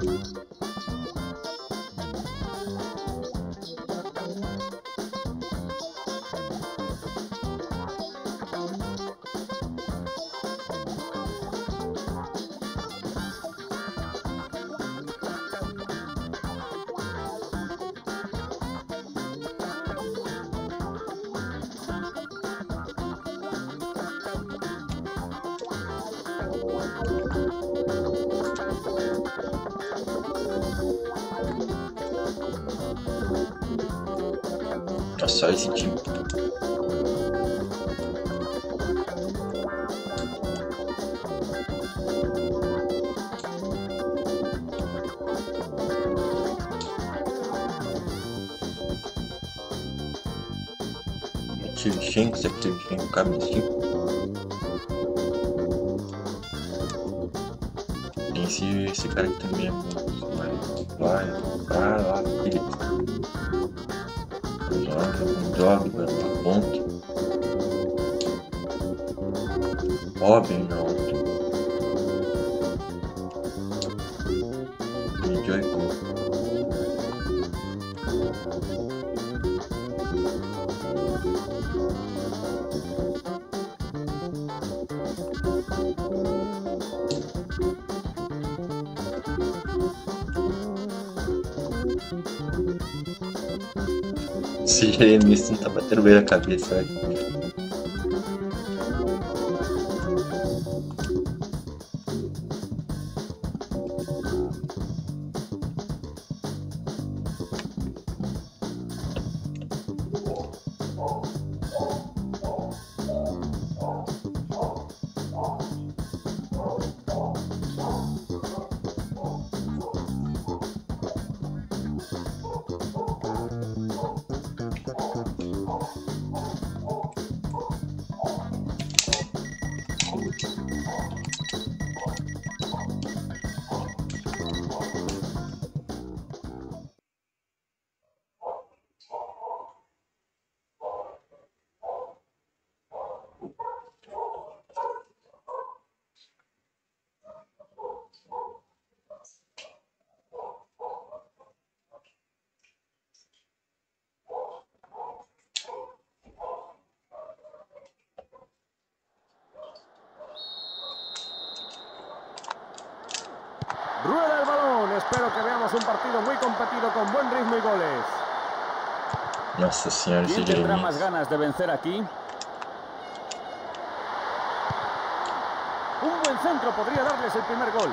Música Só esse time. Tive 5, que tive 5, cabe 5. Tem esse, esse cara aqui também. É vai, vai. Robin, não. E Joy Esse Jeremias não tá batendo bem na cabeça, velho. Espero que veamos un partido muy competido con buen ritmo y goles. Nossa senhora, ¿Quién tendrá más ganas de vencer aquí? Un buen centro podría darles el primer gol.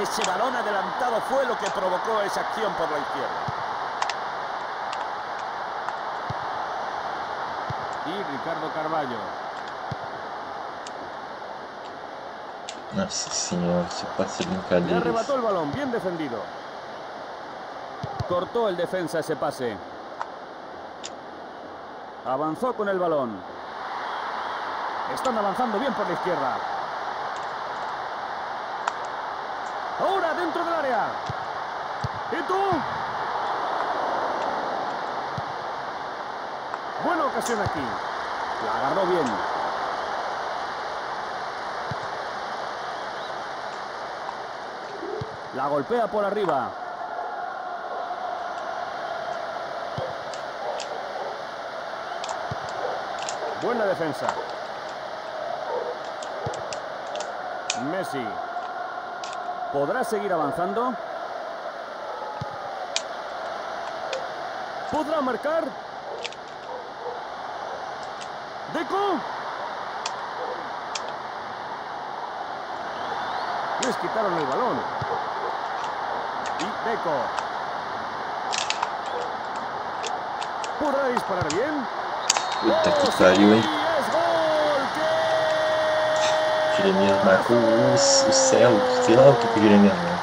Ese balón adelantado fue lo que provocó esa acción por la izquierda. Ricardo Carballo. Nossa senhora, Le brincadeira. arrebató el balón, bien defendido. Cortó el defensa ese pase. Avanzó con el balón. Están avanzando bien por la izquierda. Ahora dentro del área. ¿Y tú? Buena ocasión aquí. La agarró bien. La golpea por arriba. Buena defensa. Messi. ¿Podrá seguir avanzando? ¿Podrá marcar? ¡Deco! Les quitaron el balón. Y Deco. ¿Podrá disparar bien? Puta ¡Oh, que pariu, hein? ¡Es gol! ¡Qué Jeremias marcou o, o céu, sei lá o que que Jeremias marca.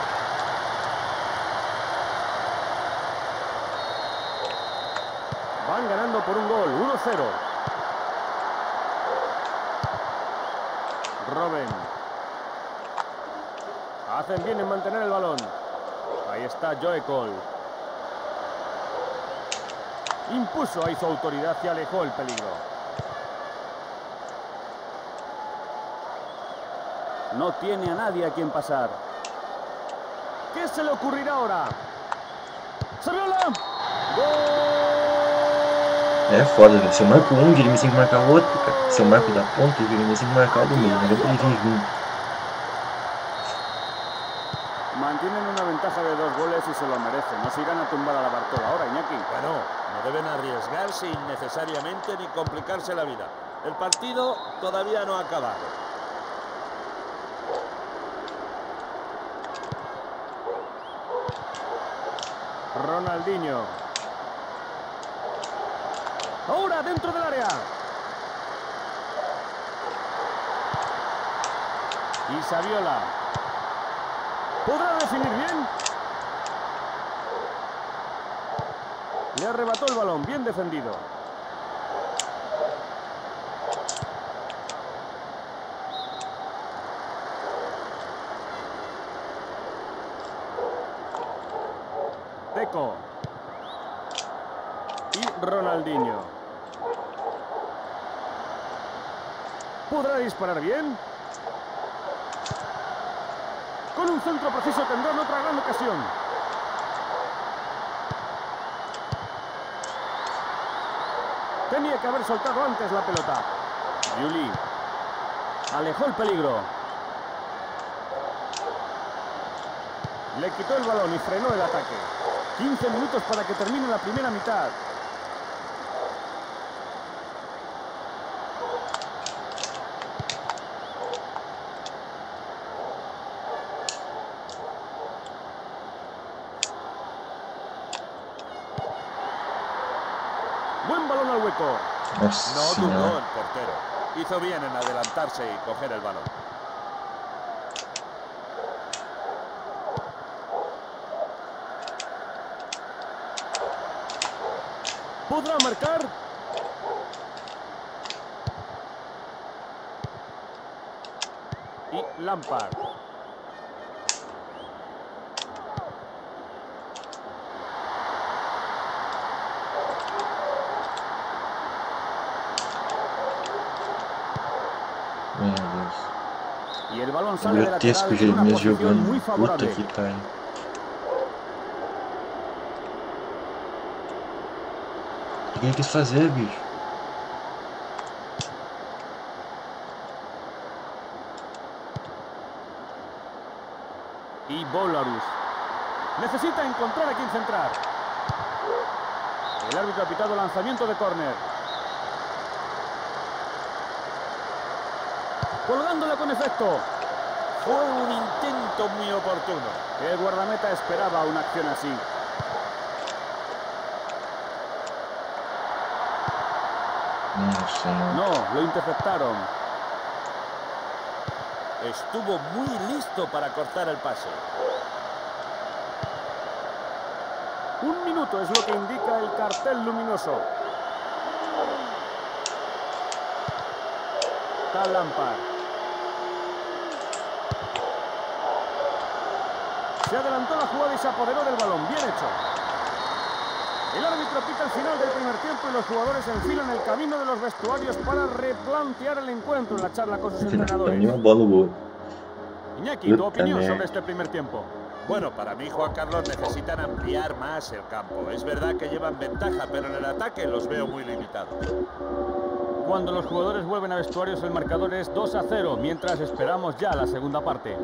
Hacen bien en mantener el balón. Ahí está Joe Cole. Impuso ahí su autoridad y alejó el peligro. No tiene a nadie a quien pasar. ¿Qué se le ocurrirá ahora? ¡Saviola! ¡Gol! Foda. Se eu marco um, o tem que marcar o outro, cara. Se marco da ponta, o tem que marcar do meio. Não vir junto. Mantienen una ventaja de dos goles y se lo merecen. No se irán a tumbar a la Bartola ahora, Iñaki. Bueno, no deben arriesgarse innecesariamente ni complicarse la vida. El partido todavía no ha acabado. Ronaldinho. Ahora dentro del área. Y Saviola. ¿Podrá definir bien? Le arrebató el balón, bien defendido. Deco. Y Ronaldinho. ¿Podrá disparar bien? Con un centro preciso tendrán otra gran ocasión. Tenía que haber soltado antes la pelota. Yuli. Alejó el peligro. Le quitó el balón y frenó el ataque. 15 minutos para que termine la primera mitad. Buen balón al hueco. No dudó el portero. Hizo bien en adelantarse y coger el balón. ¿Podrá marcar? Y Lampard. Meu Deus. Grotesco o Jeremias jogando. Puta que pariu. O que ele quis fazer, bicho? Y Bolarus. Necesita encontrar a quien centrar. El árbitro ha pitado lanzamiento de córner. Colgándola con efecto. Fue un intento muy oportuno. El guardameta esperaba una acción así. Mano. No, lo interceptaron. Estuvo muy listo para cortar el pase. Un minuto es lo que indica el cartel luminoso. Está Lampard. Se adelantó la jugada y se apoderó del balón. Bien hecho. El árbitro pita el final del primer tiempo y los jugadores enfilan el camino de los vestuarios para replantear el encuentro en la charla con sus entrenadores. Iñaki, tu opinión sobre este primer tiempo. Bueno, para mí, Juan Carlos, necesitan ampliar más el campo. Es verdad que llevan ventaja, pero en el ataque los veo muy limitados. Cuando los jugadores vuelven a vestuarios el marcador es 2 a 0, mientras esperamos ya la segunda parte.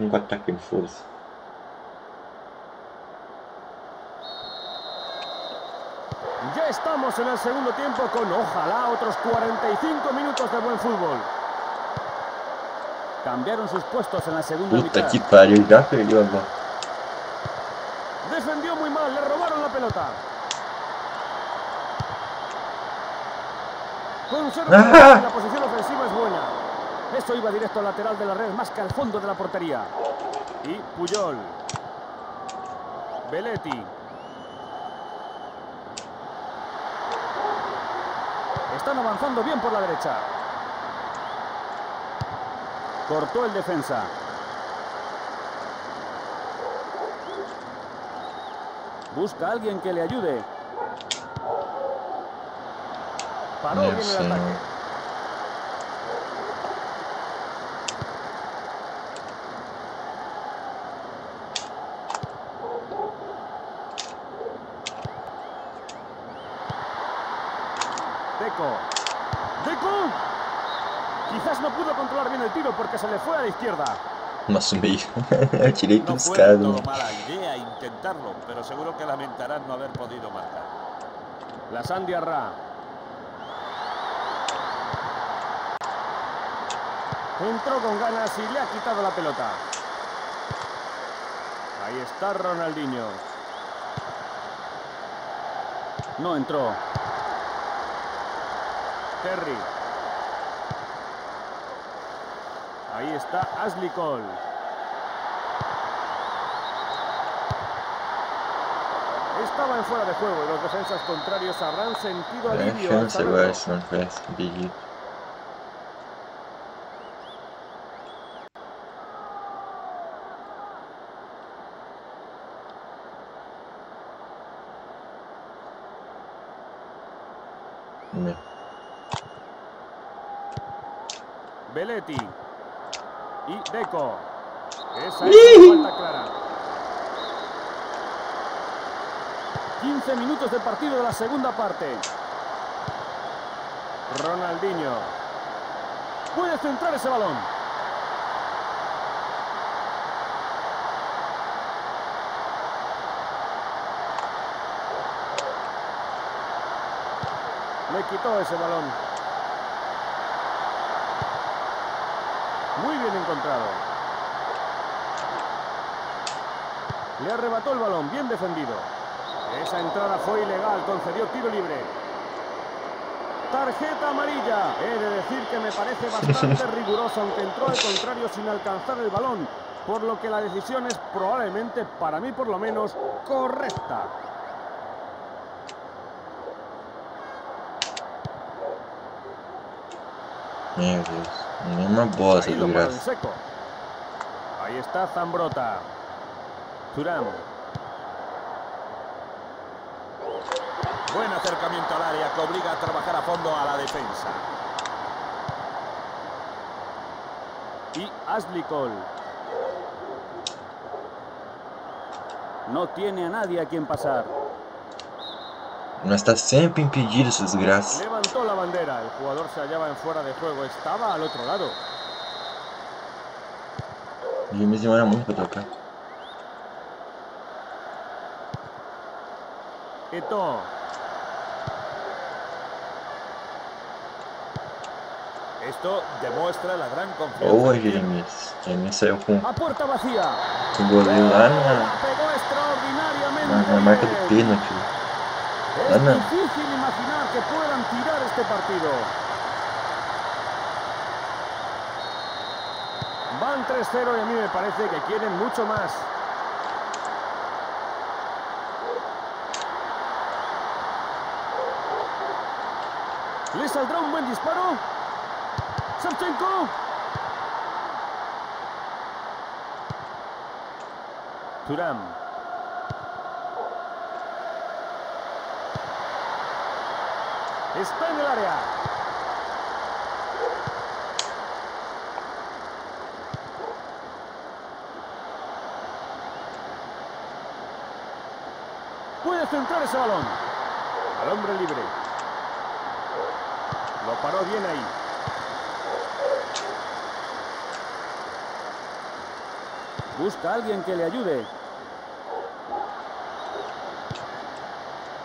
Um ataque em força. Ya estamos en el segundo tiempo con ojalá otros 45 minutos de buen fútbol. Cambiaron sus puestos en la segunda Puta mitad. que pariu, já perdeu agora. Defendió muy mal, le robaron la pelota. Conserva la posición ofensiva es buena. Eso iba directo al lateral de la red, más que al fondo de la portería. Y Puyol. Belletti. Están avanzando bien por la derecha. Cortó el defensa. Busca a alguien que le ayude. Paró bien el Merci. ataque. Deco. Deco. Quizás no pudo controlar bien el tiro porque se le fue a la izquierda. Meio. Eu tirei No mano. mala idea intentarlo, pero seguro que lamentarán no haber podido marcar. La Sandia Ra. Entró con ganas y le ha quitado la pelota. Ahí está Ronaldinho. No entró. Terry. Ahí está Ashley Cole. Estaba en fuera de juego y los defensas contrarios habrán sentido alivio al chance saberlo. agora se não tivesse impedido. Meu. Belletti. Y Deco. Esa es una falta clara. 15 minutos de partido de la segunda parte. Ronaldinho. Puede centrar ese balón. Le quitó ese balón. Muy bien encontrado. Le arrebató el balón, bien defendido. Esa entrada fue ilegal, concedió tiro libre. Tarjeta amarilla. He de decir que me parece bastante riguroso, aunque entró al contrario sin alcanzar el balón. Por lo que la decisión es probablemente, para mí por lo menos, correcta. Meu Deus. Nenhuma bosta Ahí do lo paró en graça. seco. Ahí está Zambrota. Turán. Buen acercamiento al área que obliga a trabajar a fondo a la defensa. y Ashley Cole. No tiene a nadie a quien pasar. Mas tá sempre impedido, essa desgraça. Levantó la bandera. El jugador se hallaba en fuera de juego. Estaba al otro lado. O James demora muito pra tocar. Eto'o. Esto demuestra la gran confianza. Boa, que tiene. Jeremias. Jeremias saiu com A puerta vacía. com o goleiro lá La na, pegó extraordinariamente. na, na marca do bien. pênalti. Es Ana. difícil imaginar que puedan tirar este partido. Van 3-0 y a mí me parece que quieren mucho más. ¿Le saldrá un buen disparo? ¡Savchenko! Turán. Está en el área. Puede centrar ese balón. Al hombre libre. Lo paró bien ahí. Busca a alguien que le ayude.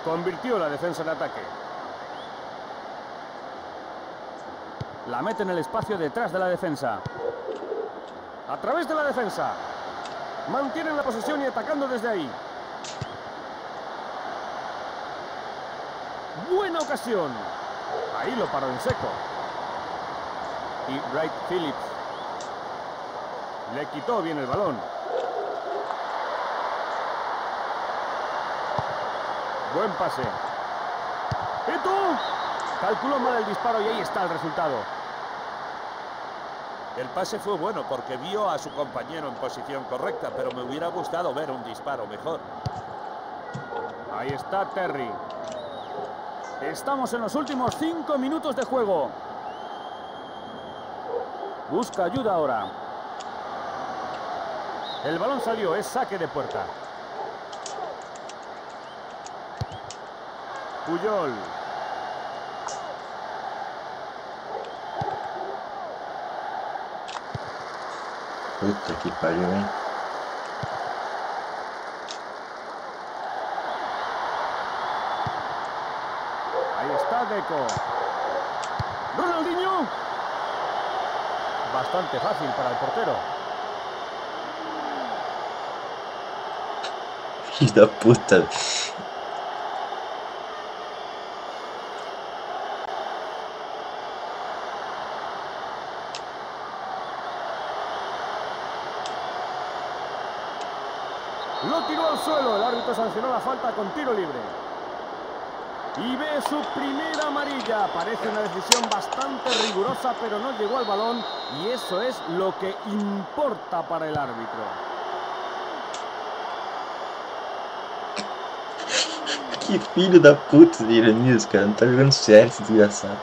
Convirtió la defensa en ataque. La mete en el espacio detrás de la defensa. A través de la defensa. Mantienen la posesión y atacando desde ahí. Buena ocasión. Ahí lo paró en seco. Y Wright Phillips le quitó bien el balón. Buen pase. ¿Y tú? Calculó mal el disparo y ahí está el resultado. El pase fue bueno porque vio a su compañero en posición correcta, pero me hubiera gustado ver un disparo mejor. Ahí está Terry. Estamos en los últimos cinco minutos de juego. Busca ayuda ahora. El balón salió, es saque de puerta. Puyol. Puta que pariu, hein? Ahí está Deco. Ronaldinho. Bastante fácil para el portero. Filho da puta. Lo tiró al sancionó la falta con tiro libre. Y ve su primera amarilla. Parece una decisión bastante rigurosa, pero no llegó al balón. Y eso es lo que importa para el árbitro. Que filho da puta Iranias, cara. Não tá jogando sério desgraçado.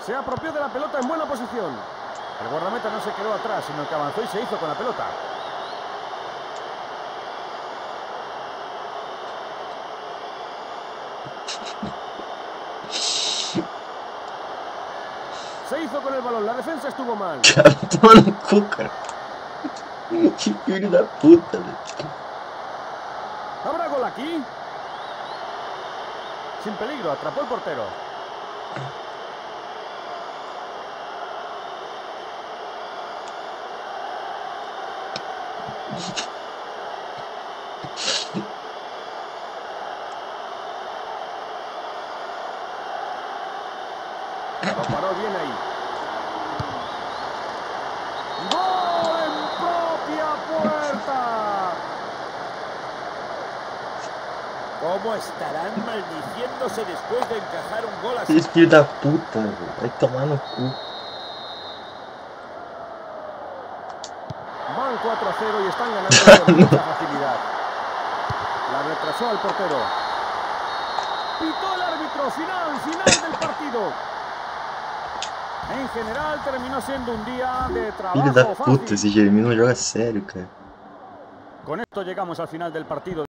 Se apropió de la pelota en buena posición. El guardameta no se quedó atrás, sino que avanzó y se hizo con la pelota. Se hizo con el balón, la defensa estuvo mal. Filho da puta. ¿Habrá gol aquí? Sin peligro, atrapó el portero. Lo paró bien ahí. ¡Gol en propia puerta! ¿Cómo estarán maldiciéndose después de encajar un gol así? Esse filho da puta, tomar no cu. Van 4 a 0 y están ganando con mucha facilidad. La retrasó al portero. Pitó el árbitro. Final, final del partido. En general terminó siendo un día de Filho da trabajo puta, fácil. esse Jeremy não joga sério, cara. Con esto llegamos al final del partido.